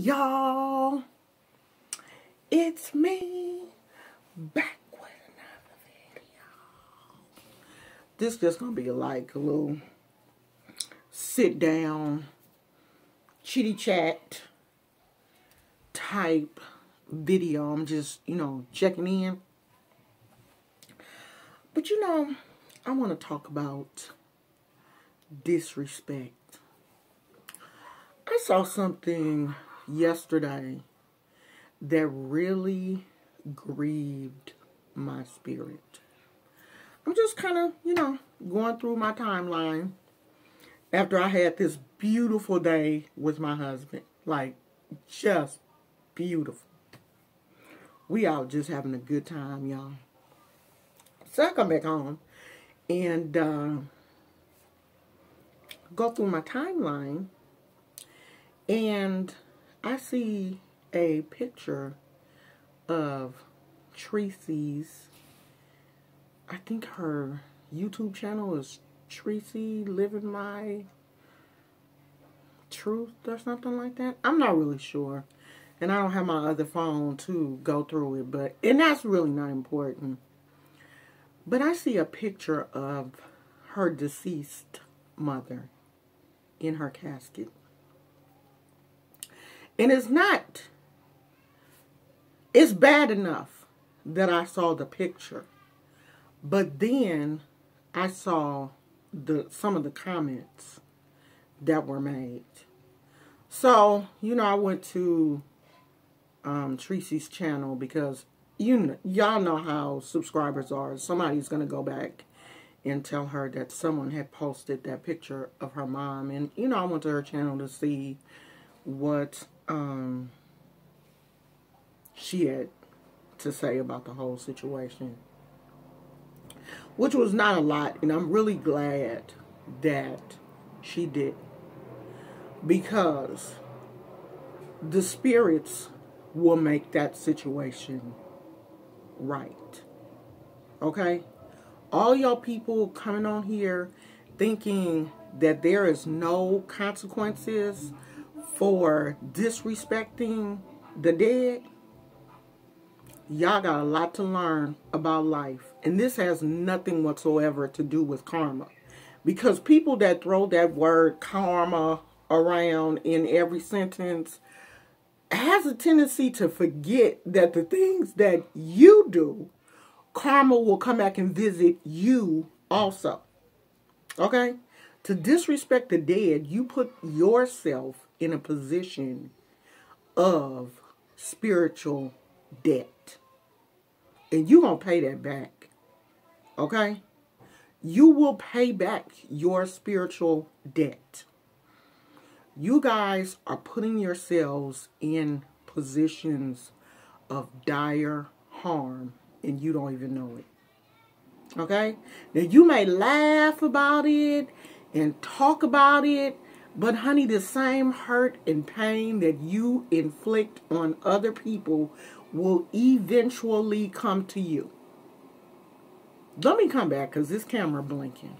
y'all. It's me back with another video. This just gonna be like a little sit down, chitty chat type video. I'm just, you know, checking in. But you know, I want to talk about disrespect. I saw something yesterday that really grieved my spirit. I'm just kind of, you know, going through my timeline after I had this beautiful day with my husband. Like, just beautiful. We out just having a good time, y'all. So I come back home and uh, go through my timeline and I see a picture of Tracy's, I think her YouTube channel is Tracy Living My Truth or something like that. I'm not really sure. And I don't have my other phone to go through it, but, and that's really not important. But I see a picture of her deceased mother in her casket. And it's not, it's bad enough that I saw the picture. But then I saw the some of the comments that were made. So, you know, I went to um, Tracy's channel because you y'all know how subscribers are. Somebody's going to go back and tell her that someone had posted that picture of her mom. And, you know, I went to her channel to see what um, she had to say about the whole situation. Which was not a lot, and I'm really glad that she did. Because the spirits will make that situation right. Okay? All y'all people coming on here thinking that there is no consequences for disrespecting the dead, y'all got a lot to learn about life. And this has nothing whatsoever to do with karma. Because people that throw that word karma around in every sentence has a tendency to forget that the things that you do, karma will come back and visit you also. Okay? To disrespect the dead, you put yourself in a position of spiritual debt. And you're going to pay that back. Okay? You will pay back your spiritual debt. You guys are putting yourselves in positions of dire harm and you don't even know it. Okay? Now you may laugh about it and talk about it but honey, the same hurt and pain that you inflict on other people will eventually come to you. Let me come back because this camera blinking.